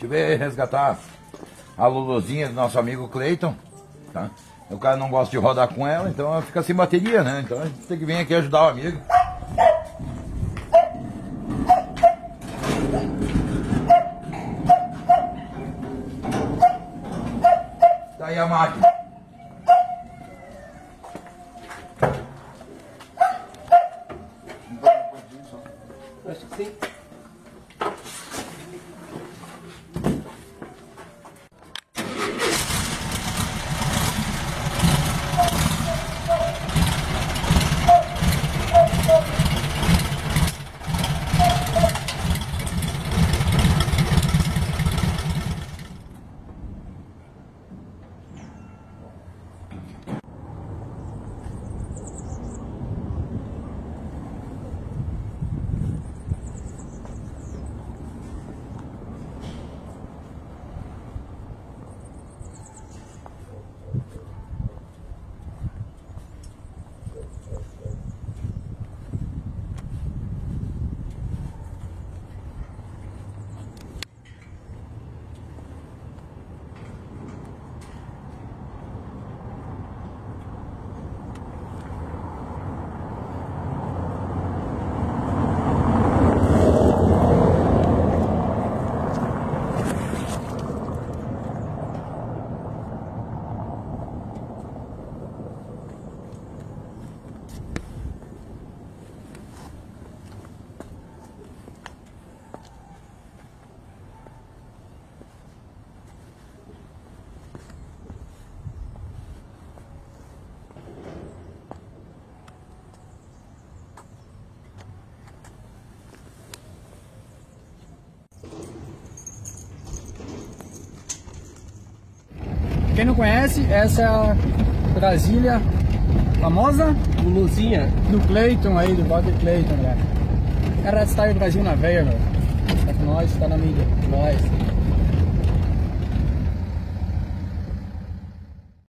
gente veio resgatar a Luluzinha do nosso amigo Cleiton, tá? O cara não gosta de rodar com ela, então ela fica sem bateria, né? Então a gente tem que vir aqui ajudar o amigo. Tá aí a máquina. Acho que sim. Quem não conhece, essa é a Brasília famosa Luluzinha. do Clayton aí, do Walter Clayton, né? Cara, está aí o Brasil na veia, meu. Tá com nós, tá na mídia. Nós.